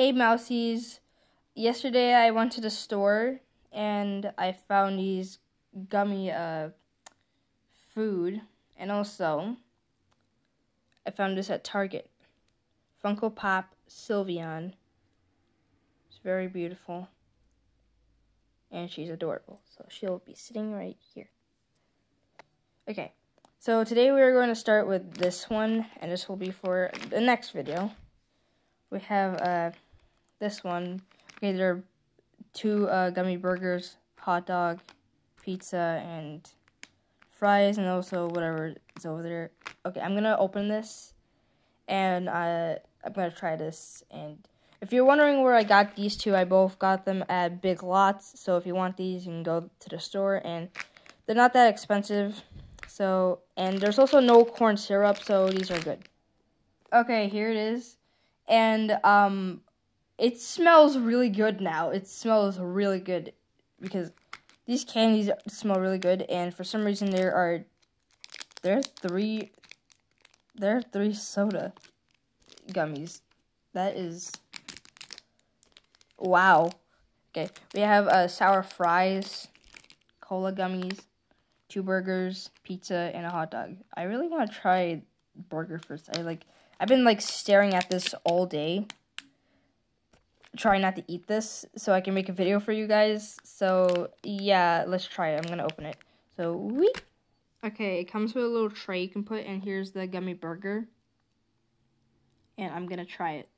Hey Mousies. Yesterday I went to the store and I found these gummy uh food and also I found this at Target. Funko Pop Sylveon. It's very beautiful. And she's adorable. So she'll be sitting right here. Okay. So today we are going to start with this one and this will be for the next video. We have uh this one. Okay, there are two uh, gummy burgers, hot dog, pizza, and fries, and also whatever is over there. Okay, I'm gonna open this, and uh, I'm gonna try this. And if you're wondering where I got these two, I both got them at Big Lots. So if you want these, you can go to the store, and they're not that expensive. So, and there's also no corn syrup, so these are good. Okay, here it is. And um it smells really good now. It smells really good because these candies smell really good, and for some reason there are there are three there are three soda gummies. That is wow. Okay, we have uh, sour fries, cola gummies, two burgers, pizza, and a hot dog. I really want to try burger first. I like I've been like staring at this all day try not to eat this so I can make a video for you guys. So, yeah, let's try it. I'm to open it. So, we. Okay, it comes with a little tray you can put, and here's the gummy burger. And I'm to try it.